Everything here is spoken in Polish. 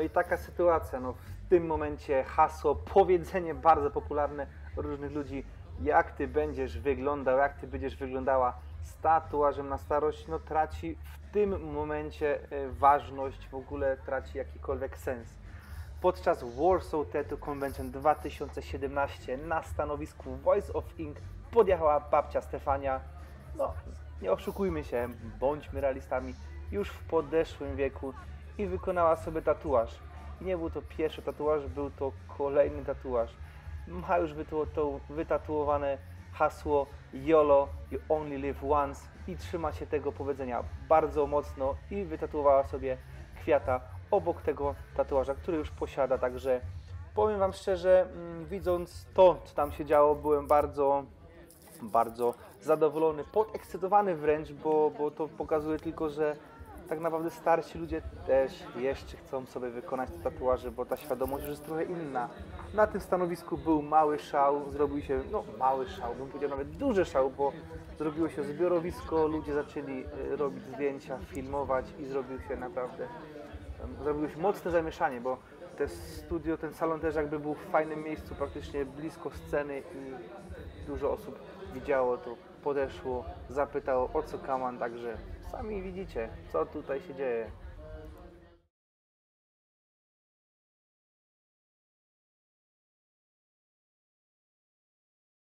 i taka sytuacja, no w tym momencie hasło, powiedzenie bardzo popularne różnych ludzi, jak ty będziesz wyglądał, jak ty będziesz wyglądała z tatuażem na starość, no traci w tym momencie e, ważność, w ogóle traci jakikolwiek sens. Podczas Warsaw Tattoo Convention 2017 na stanowisku Voice of Ink podjechała babcia Stefania. No, nie oszukujmy się, bądźmy realistami, już w podeszłym wieku i wykonała sobie tatuaż. Nie był to pierwszy tatuaż, był to kolejny tatuaż. Ma już wytatuowane hasło YOLO, You Only Live Once i trzyma się tego powiedzenia bardzo mocno i wytatuowała sobie kwiata obok tego tatuaża, który już posiada, także powiem Wam szczerze, mm, widząc to, co tam się działo, byłem bardzo, bardzo zadowolony, podekscytowany wręcz, bo, bo to pokazuje tylko, że tak naprawdę starsi ludzie też jeszcze chcą sobie wykonać te tatuaże, bo ta świadomość już jest trochę inna. Na tym stanowisku był mały szał, zrobił się, no mały szał, bym powiedział nawet duży szał, bo zrobiło się zbiorowisko, ludzie zaczęli y, robić zdjęcia, filmować i zrobił się naprawdę Zrobiło się mocne zamieszanie, bo te studio, ten salon też jakby był w fajnym miejscu, praktycznie blisko sceny i dużo osób widziało to, podeszło, zapytało o co kaman, także sami widzicie, co tutaj się dzieje.